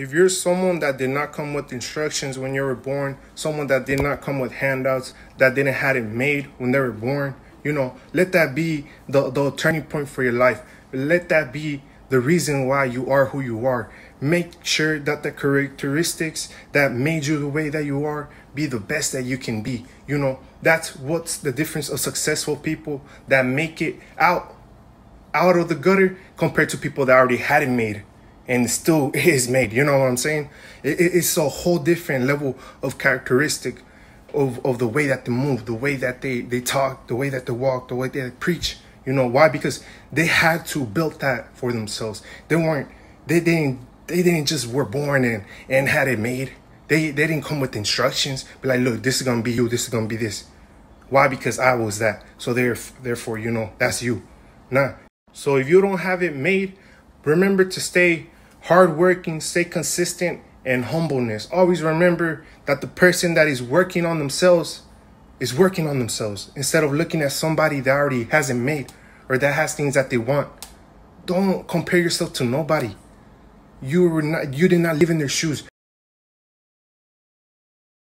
If you're someone that did not come with instructions when you were born, someone that did not come with handouts, that didn't have it made when they were born, you know, let that be the, the turning point for your life. Let that be the reason why you are who you are. Make sure that the characteristics that made you the way that you are be the best that you can be. You know, that's what's the difference of successful people that make it out out of the gutter compared to people that already had it made and still is made. You know what I'm saying? It, it's a whole different level of characteristic of, of the way that they move, the way that they, they talk, the way that they walk, the way they preach. You know why? Because they had to build that for themselves. They weren't. They didn't. They didn't just were born and and had it made. They they didn't come with instructions. Be like, look, this is gonna be you. This is gonna be this. Why? Because I was that. So there, therefore, you know, that's you. Nah. So if you don't have it made, remember to stay hardworking, stay consistent, and humbleness. Always remember that the person that is working on themselves is working on themselves instead of looking at somebody that already hasn't made or that has things that they want. Don't compare yourself to nobody. You were not you did not live in their shoes.